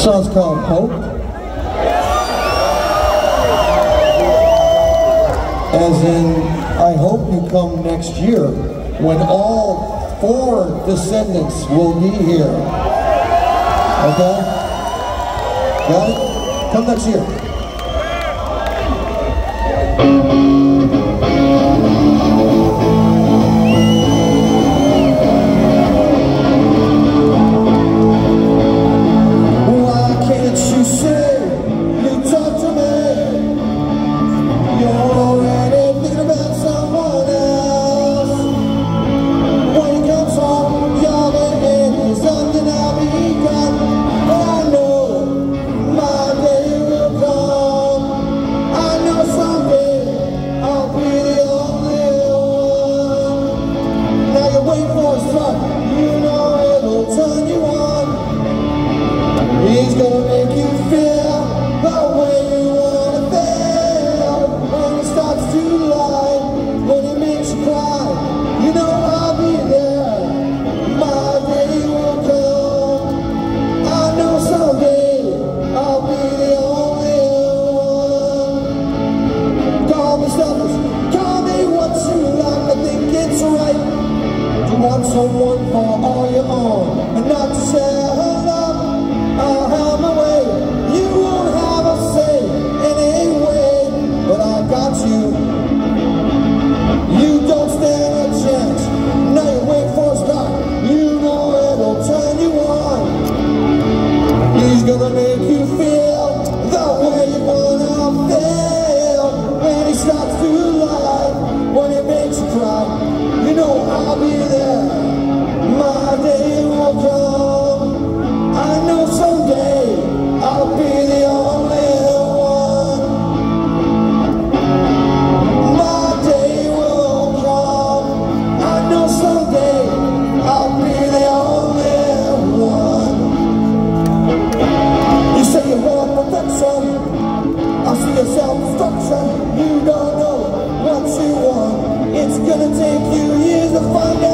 song's called Hope. As in, I hope you come next year when all four Descendents will be here. Okay? Got it? Come next year. Someone for all your own and not to share her love. I'll have my way. You won't have a say anyway, but I got you. You don't stand a chance. Now you wait for a start. You know it'll turn you on. He's gonna make you feel. gonna take you years to find out.